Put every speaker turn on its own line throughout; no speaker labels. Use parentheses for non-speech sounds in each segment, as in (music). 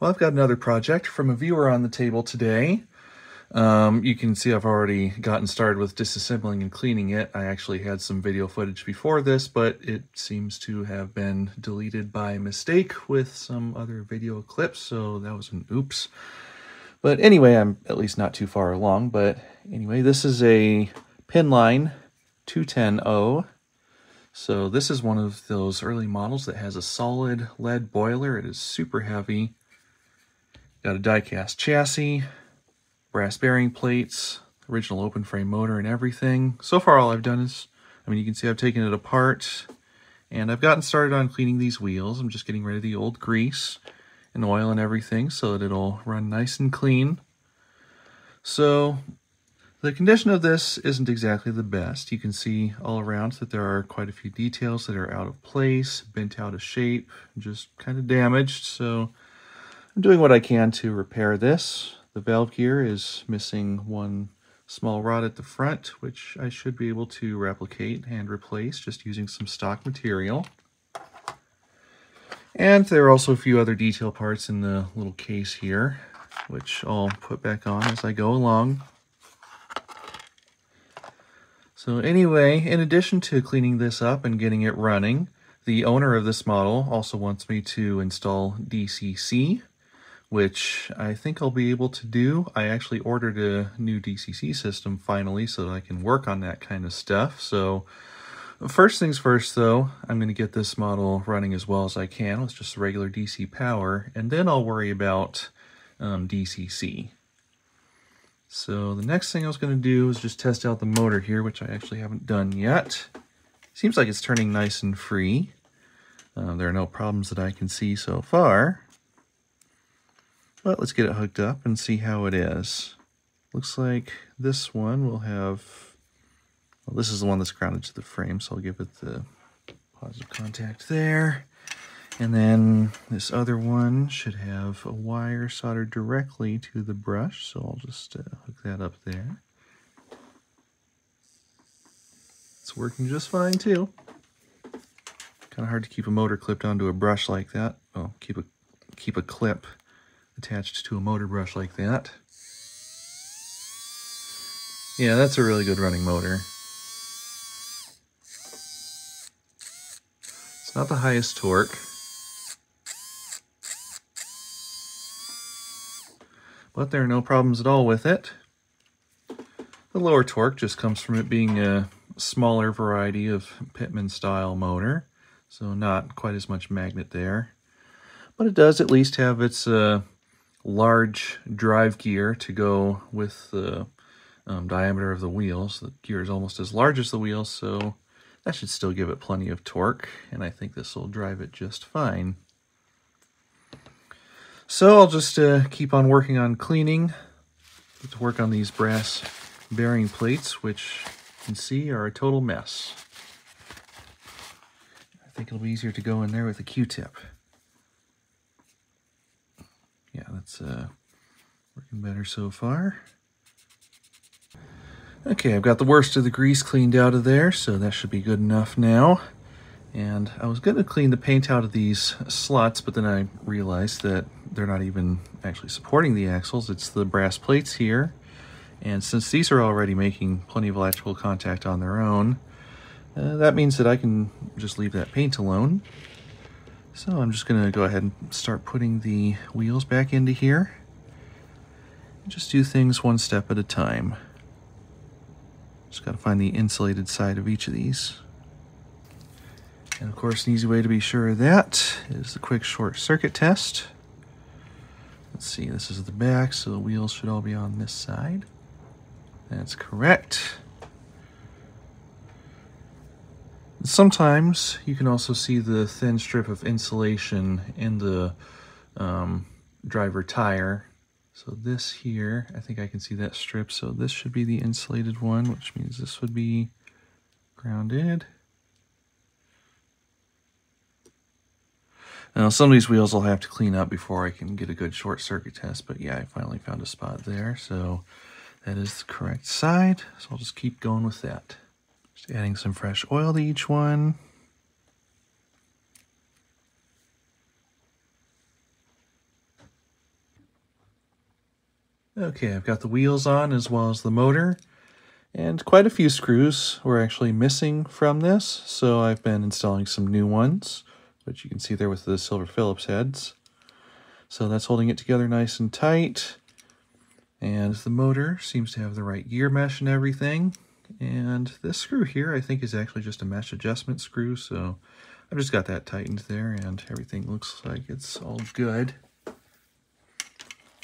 Well, I've got another project from a viewer on the table today. Um, you can see I've already gotten started with disassembling and cleaning it. I actually had some video footage before this, but it seems to have been deleted by mistake with some other video clips, so that was an oops. But anyway, I'm at least not too far along. But anyway, this is a Pinline 2-10-0. So this is one of those early models that has a solid lead boiler. It is super heavy. Got a die-cast chassis, brass bearing plates, original open frame motor and everything. So far all I've done is, I mean you can see I've taken it apart and I've gotten started on cleaning these wheels. I'm just getting rid of the old grease and oil and everything so that it'll run nice and clean. So the condition of this isn't exactly the best. You can see all around that there are quite a few details that are out of place, bent out of shape, just kind of damaged. So I'm doing what I can to repair this. The valve gear is missing one small rod at the front, which I should be able to replicate and replace just using some stock material. And there are also a few other detail parts in the little case here, which I'll put back on as I go along. So anyway, in addition to cleaning this up and getting it running, the owner of this model also wants me to install DCC, which I think I'll be able to do. I actually ordered a new DCC system finally so that I can work on that kind of stuff. So first things first though, I'm going to get this model running as well as I can with just regular DC power, and then I'll worry about um, DCC. So the next thing I was going to do is just test out the motor here, which I actually haven't done yet. Seems like it's turning nice and free. Uh, there are no problems that I can see so far. But let's get it hooked up and see how it is. Looks like this one will have, well, this is the one that's grounded to the frame, so I'll give it the positive contact there. And then this other one should have a wire soldered directly to the brush, so I'll just uh, hook that up there. It's working just fine too. Kind of hard to keep a motor clipped onto a brush like that. Oh, keep a keep a clip attached to a motor brush like that. Yeah, that's a really good running motor. It's not the highest torque. But there are no problems at all with it. The lower torque just comes from it being a smaller variety of Pittman style motor, so not quite as much magnet there. But it does at least have its uh, large drive gear to go with the um, diameter of the wheels. The gear is almost as large as the wheels, so that should still give it plenty of torque, and I think this will drive it just fine. So I'll just uh, keep on working on cleaning. Get to work on these brass bearing plates, which you can see are a total mess. I think it'll be easier to go in there with a Q-tip yeah, that's uh, working better so far. Okay, I've got the worst of the grease cleaned out of there, so that should be good enough now. And I was going to clean the paint out of these slots, but then I realized that they're not even actually supporting the axles. It's the brass plates here. And since these are already making plenty of electrical contact on their own, uh, that means that I can just leave that paint alone. So I'm just going to go ahead and start putting the wheels back into here. Just do things one step at a time. Just got to find the insulated side of each of these. And of course, an easy way to be sure of that is the quick short circuit test. Let's see, this is the back, so the wheels should all be on this side. That's correct. Sometimes you can also see the thin strip of insulation in the um, driver tire. So this here, I think I can see that strip. So this should be the insulated one, which means this would be grounded. Now some of these wheels I'll have to clean up before I can get a good short circuit test, but yeah, I finally found a spot there. So that is the correct side. So I'll just keep going with that. Just adding some fresh oil to each one. Okay, I've got the wheels on as well as the motor. And quite a few screws were actually missing from this, so I've been installing some new ones, which you can see there with the silver Phillips heads. So that's holding it together nice and tight. And the motor seems to have the right gear mesh and everything. And this screw here I think is actually just a mesh adjustment screw, so I've just got that tightened there and everything looks like it's all good.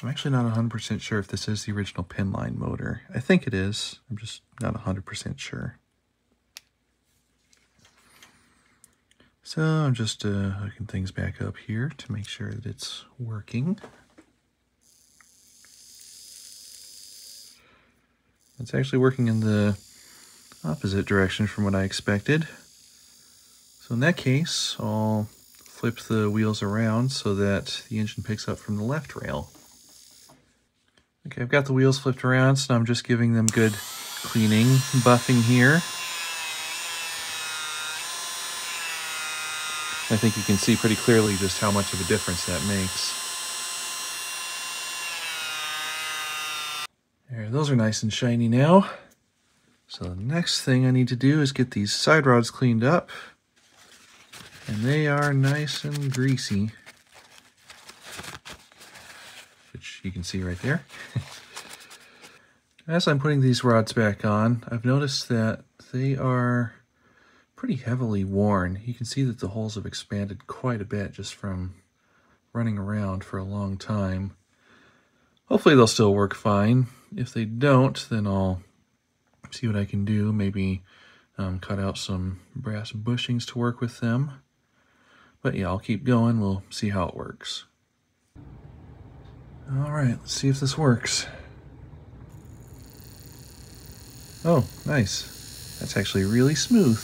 I'm actually not 100% sure if this is the original Penn Line motor. I think it is. I'm just not 100% sure. So I'm just uh, hooking things back up here to make sure that it's working. It's actually working in the opposite direction from what I expected. So in that case, I'll flip the wheels around so that the engine picks up from the left rail. Okay, I've got the wheels flipped around, so I'm just giving them good cleaning, buffing here. I think you can see pretty clearly just how much of a difference that makes. There, those are nice and shiny now. So the next thing I need to do is get these side rods cleaned up. And they are nice and greasy which you can see right there. (laughs) As I'm putting these rods back on, I've noticed that they are pretty heavily worn. You can see that the holes have expanded quite a bit just from running around for a long time. Hopefully they'll still work fine. If they don't, then I'll see what I can do. Maybe um, cut out some brass bushings to work with them. But yeah, I'll keep going. We'll see how it works. All right, let's see if this works. Oh, nice. That's actually really smooth.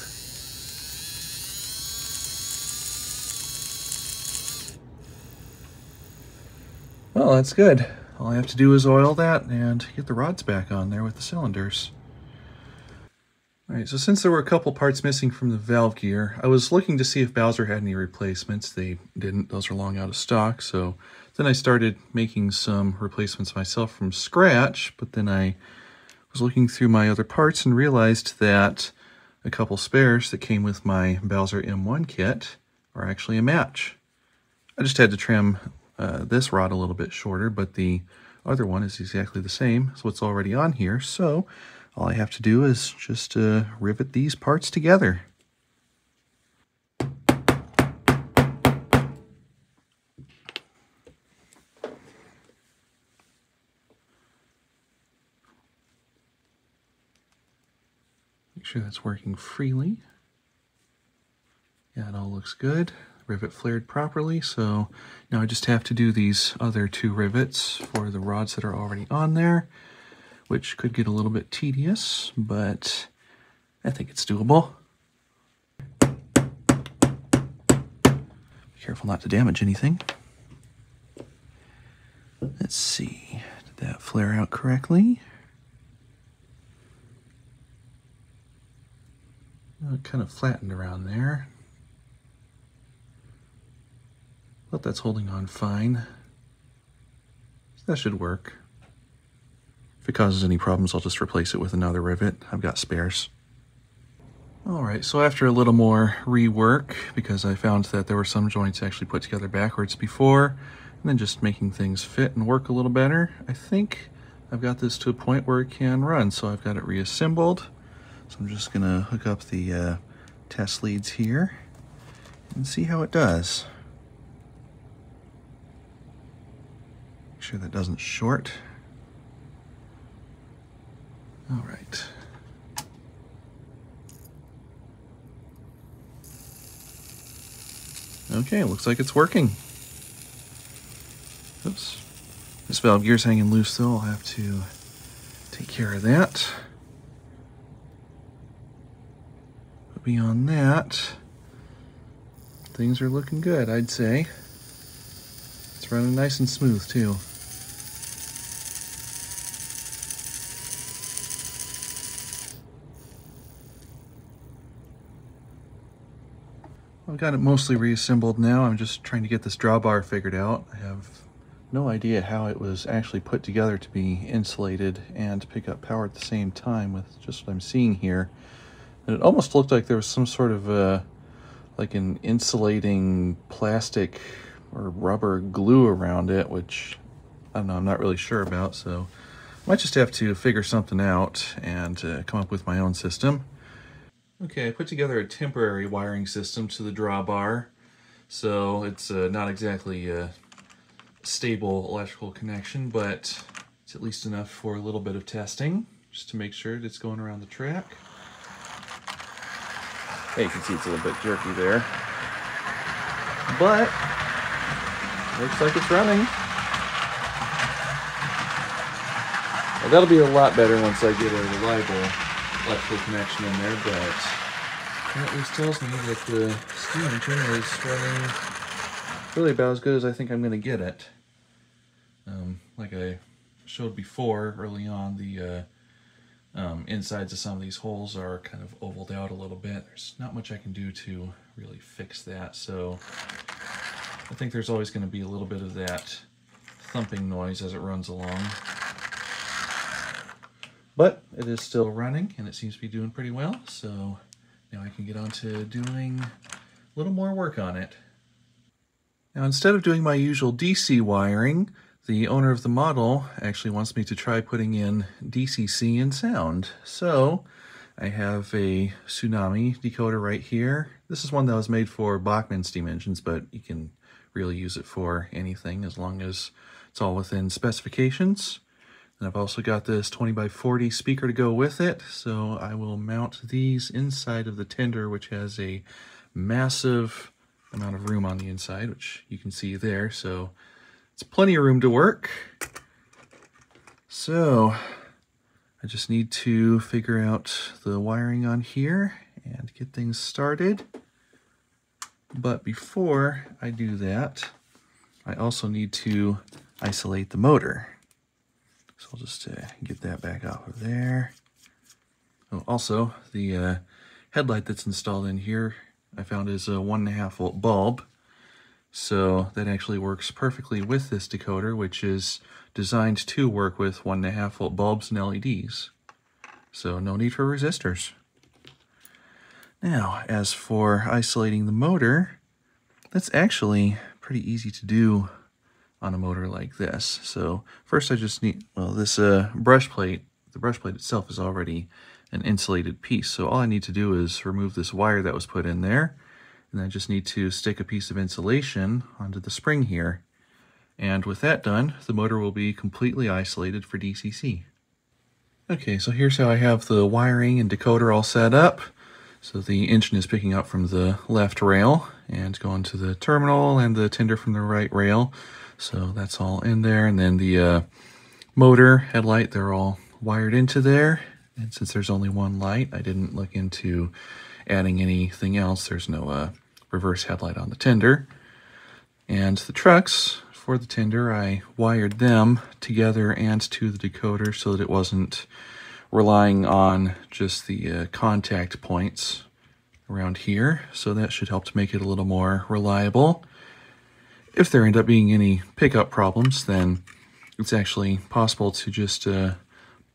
Well, that's good. All I have to do is oil that and get the rods back on there with the cylinders. Alright, so since there were a couple parts missing from the valve gear, I was looking to see if Bowser had any replacements. They didn't. Those are long out of stock, so then I started making some replacements myself from scratch, but then I was looking through my other parts and realized that a couple spares that came with my Bowser M1 kit are actually a match. I just had to trim uh, this rod a little bit shorter, but the other one is exactly the same as what's already on here, so all I have to do is just uh, rivet these parts together. Make sure that's working freely. Yeah, it all looks good. Rivet flared properly, so now I just have to do these other two rivets for the rods that are already on there, which could get a little bit tedious, but I think it's doable. Be careful not to damage anything. Let's see, did that flare out correctly? Uh, kind of flattened around there. But that's holding on fine. That should work. If it causes any problems, I'll just replace it with another rivet. I've got spares. Alright, so after a little more rework, because I found that there were some joints actually put together backwards before, and then just making things fit and work a little better, I think I've got this to a point where it can run. So I've got it reassembled. So I'm just gonna hook up the uh, test leads here and see how it does. Make sure that doesn't short. All right. Okay, looks like it's working. Oops. This valve gear's hanging loose though. I'll have to take care of that. But beyond that, things are looking good, I'd say. It's running nice and smooth, too. I've got it mostly reassembled now. I'm just trying to get this drawbar figured out. I have no idea how it was actually put together to be insulated and pick up power at the same time with just what I'm seeing here. And it almost looked like there was some sort of uh, like an insulating plastic or rubber glue around it, which I don't know, I'm not really sure about. So I might just have to figure something out and uh, come up with my own system. Okay, I put together a temporary wiring system to the drawbar. So it's uh, not exactly a stable electrical connection, but it's at least enough for a little bit of testing, just to make sure it's going around the track. Hey, you can see it's a little bit jerky there. But, looks like it's running. Well, that'll be a lot better once I get a reliable electrical connection in there, but that at least tells me that the steam engine is running really about as good as I think I'm going to get it. Um, like I showed before early on, the uh, um, insides of some of these holes are kind of ovaled out a little bit. There's not much I can do to really fix that, so I think there's always going to be a little bit of that thumping noise as it runs along. But it is still running and it seems to be doing pretty well, so now I can get on to doing a little more work on it. Now instead of doing my usual DC wiring, the owner of the model actually wants me to try putting in DCC and sound. So I have a Tsunami decoder right here. This is one that was made for Bachmann steam engines, but you can really use it for anything as long as it's all within specifications. And I've also got this 20 by 40 speaker to go with it, so I will mount these inside of the tender, which has a massive amount of room on the inside, which you can see there, so it's plenty of room to work. So I just need to figure out the wiring on here and get things started. But before I do that, I also need to isolate the motor. So I'll just uh, get that back off of there. Oh, also, the uh, headlight that's installed in here I found is a one and a half volt bulb. So that actually works perfectly with this decoder, which is designed to work with one and a half volt bulbs and LEDs. So no need for resistors. Now, as for isolating the motor, that's actually pretty easy to do on a motor like this. So first I just need, well, this uh, brush plate, the brush plate itself is already an insulated piece. So all I need to do is remove this wire that was put in there. And I just need to stick a piece of insulation onto the spring here. And with that done, the motor will be completely isolated for DCC. Okay, so here's how I have the wiring and decoder all set up. So the engine is picking up from the left rail and going to the terminal and the tender from the right rail. So that's all in there. And then the uh, motor, headlight, they're all wired into there. And since there's only one light, I didn't look into adding anything else. There's no uh, reverse headlight on the tender. And the trucks for the tender, I wired them together and to the decoder so that it wasn't relying on just the uh, contact points around here. So that should help to make it a little more reliable if there end up being any pickup problems, then it's actually possible to just uh,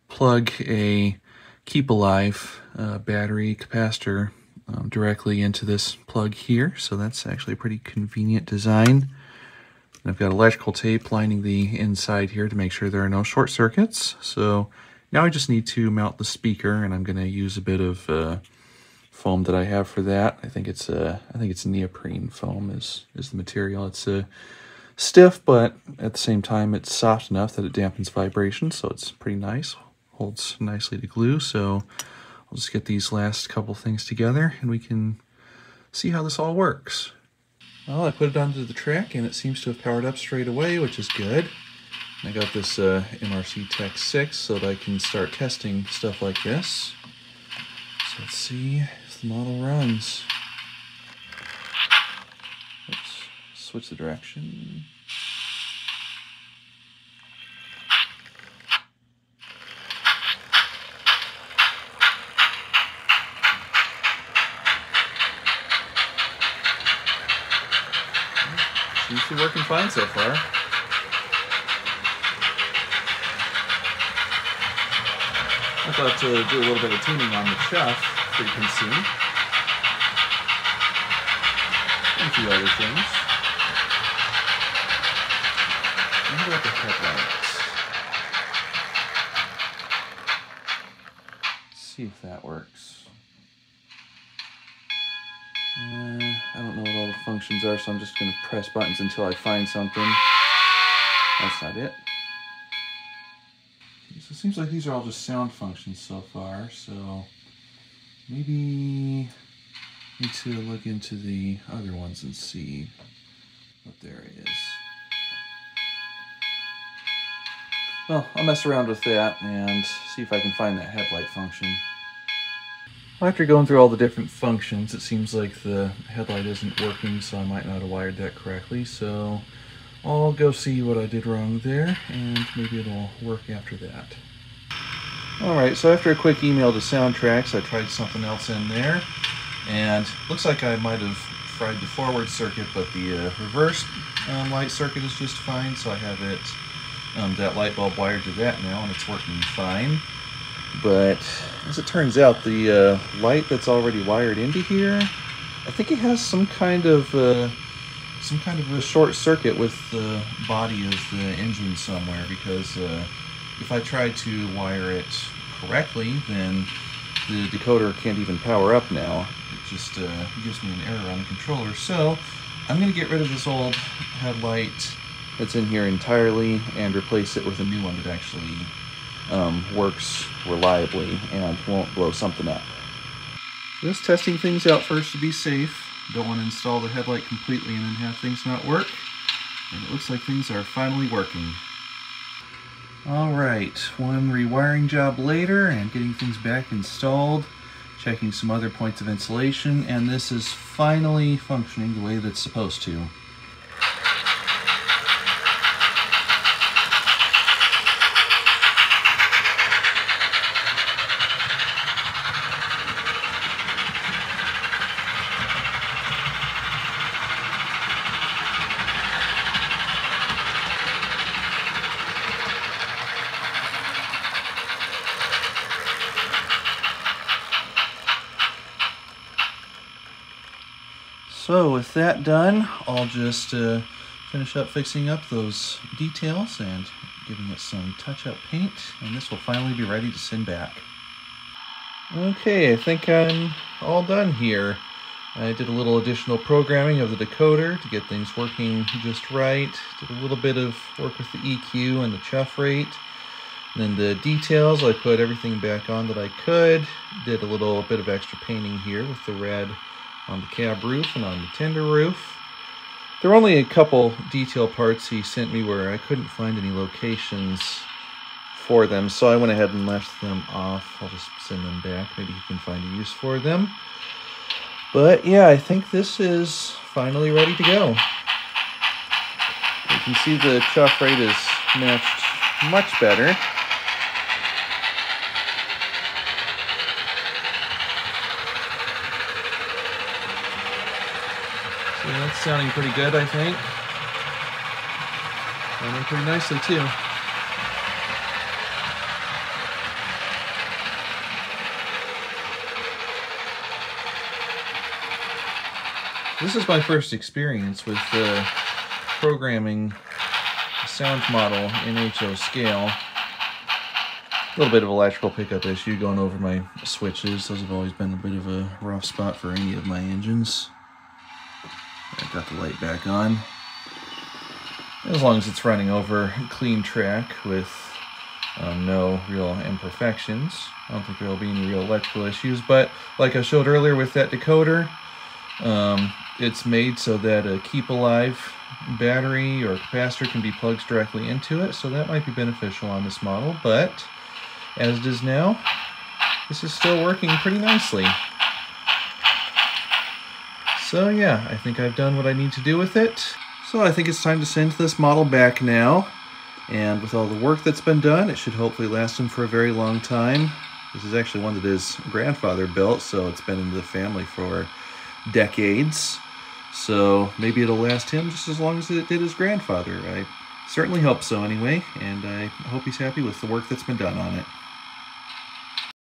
plug a Keep Alive uh, battery capacitor um, directly into this plug here. So that's actually a pretty convenient design. And I've got electrical tape lining the inside here to make sure there are no short circuits. So now I just need to mount the speaker and I'm going to use a bit of uh, foam that I have for that. I think it's a, I think it's neoprene foam is is the material. It's a uh, stiff, but at the same time it's soft enough that it dampens vibration, so it's pretty nice. Holds nicely to glue. So I'll just get these last couple things together and we can see how this all works. Well, I put it onto the track and it seems to have powered up straight away, which is good. I got this uh, MRC Tech 6 so that I can start testing stuff like this. So let's see the model runs. Let's switch the direction. Seems to be working fine so far. I thought to do a little bit of tuning on the chest frequency. And a few other things. And about the headlights? Let's see if that works. Uh, I don't know what all the functions are, so I'm just going to press buttons until I find something. That's not it. So it seems like these are all just sound functions so far, so maybe need to look into the other ones and see what there is. Well, I'll mess around with that and see if I can find that headlight function. After going through all the different functions, it seems like the headlight isn't working, so I might not have wired that correctly. So I'll go see what I did wrong there, and maybe it'll work after that. Alright, so after a quick email to Soundtraxx, I tried something else in there, and looks like I might have fried the forward circuit, but the uh, reverse um, light circuit is just fine, so I have it, um, that light bulb wired to that now, and it's working fine. But as it turns out, the uh, light that's already wired into here, I think it has some kind of uh, some kind of a short circuit with the body of the engine somewhere because uh, if I try to wire it correctly, then the decoder can't even power up now. It just uh, gives me an error on the controller. So I'm going to get rid of this old headlight that's in here entirely and replace it with a new one that actually um, works reliably and won't blow something up. Just testing things out first to be safe. Don't want to install the headlight completely and then have things not work. And it looks like things are finally working. Alright, one rewiring job later and getting things back installed, checking some other points of insulation, and this is finally functioning the way that it's supposed to. So with that done, I'll just uh, finish up fixing up those details and giving it some touch-up paint, and this will finally be ready to send back. Okay, I think I'm all done here. I did a little additional programming of the decoder to get things working just right. Did a little bit of work with the EQ and the chuff rate. And then the details, I put everything back on that I could. Did a little bit of extra painting here with the red on the cab roof and on the tender roof. There were only a couple detail parts he sent me where I couldn't find any locations for them, so I went ahead and left them off. I'll just send them back. Maybe he can find a use for them. But yeah, I think this is finally ready to go. You can see the chuff rate is matched much better. That's sounding pretty good, I think. Sounding pretty nicely, too. This is my first experience with uh, programming sound model in HO scale. A little bit of electrical pickup issue going over my switches. Those have always been a bit of a rough spot for any of my engines. Got the light back on. As long as it's running over a clean track with um, no real imperfections. I don't think there will be any real electrical issues, but like I showed earlier with that decoder, um, it's made so that a keep alive battery or capacitor can be plugged directly into it, so that might be beneficial on this model, but as it is now, this is still working pretty nicely. So yeah, I think I've done what I need to do with it. So I think it's time to send this model back now. And with all the work that's been done, it should hopefully last him for a very long time. This is actually one that his grandfather built, so it's been in the family for decades. So maybe it'll last him just as long as it did his grandfather. I certainly hope so anyway, and I hope he's happy with the work that's been done on it.